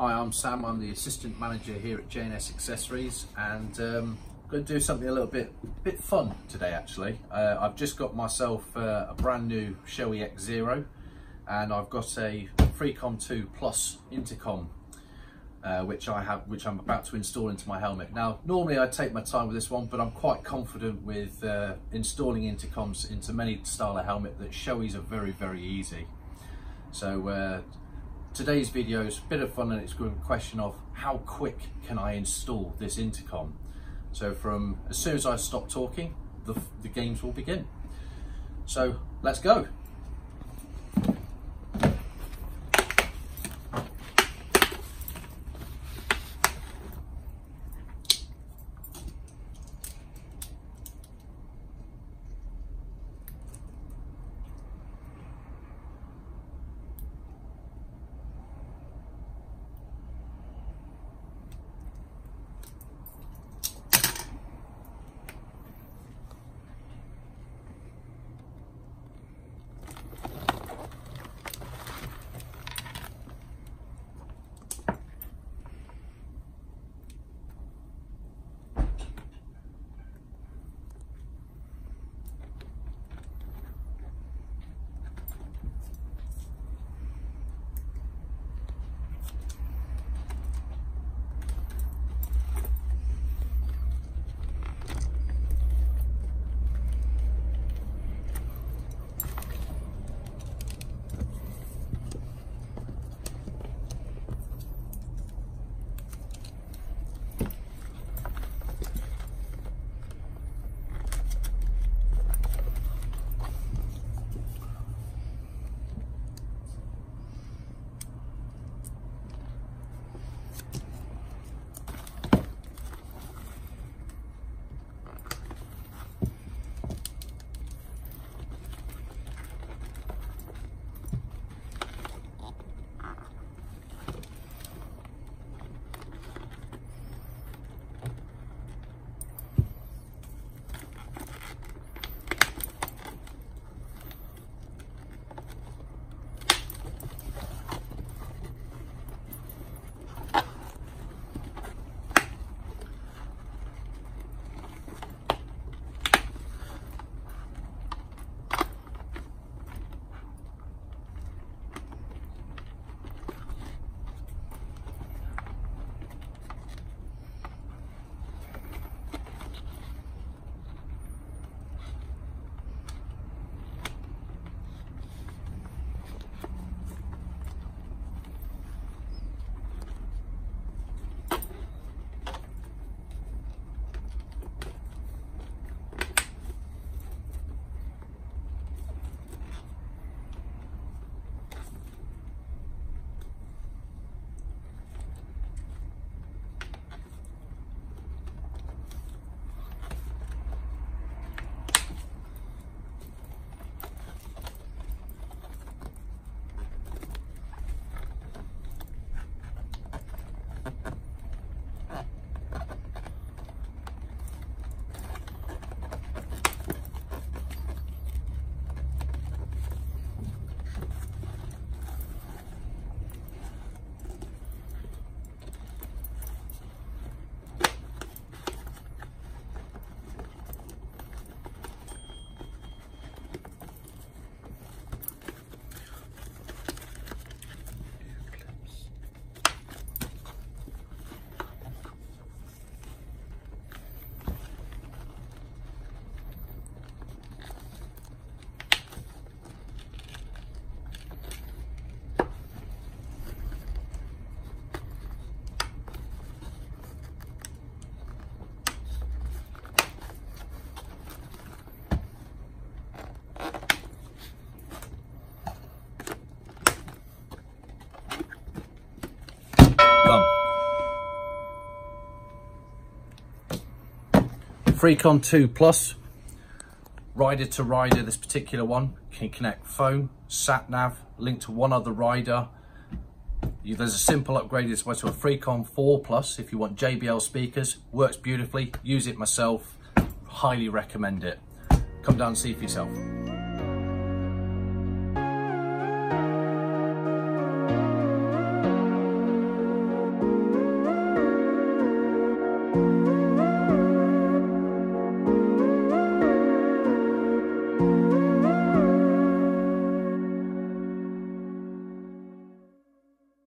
Hi, I'm Sam. I'm the assistant manager here at J&S Accessories, and um, I'm going to do something a little bit bit fun today. Actually, uh, I've just got myself uh, a brand new Shoei EX-Zero, and I've got a Freecom 2 Plus intercom, uh, which I have, which I'm about to install into my helmet. Now, normally I take my time with this one, but I'm quite confident with uh, installing intercoms into many style of helmet that Shoei's are very, very easy. So uh, Today's video is a bit of fun and it's going to be a question of how quick can I install this intercom. So from as soon as I stop talking, the, the games will begin. So let's go. Freecom 2 Plus, rider to rider, this particular one can connect phone, sat nav, link to one other rider. There's a simple upgrade this way to a Freecom 4 Plus if you want JBL speakers, works beautifully, use it myself, highly recommend it. Come down and see for yourself.